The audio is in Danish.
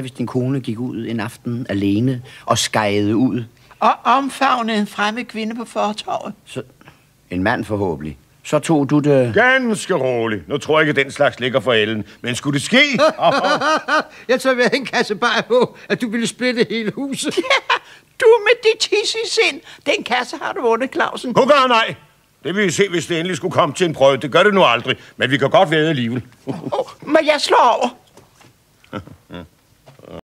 hvis din kone gik ud en aften alene og skejede ud. Og omfavnede en fremmed kvinde på fortorvet. Så, en mand forhåbentlig. Så tog du det... Ganske roligt. Nu tror jeg ikke, at den slags ligger for Ellen. Men skulle det ske? Jeg tager ved en kasse bare på, at du ville splitte hele huset. Ja, du med dit tisse sind. Den kasse har du vundet, Clausen. Hugger nej. Det vil vi se, hvis det endelig skulle komme til en prøve. Det gør det nu aldrig. Men vi kan godt være alligevel. Oh, må jeg slå over?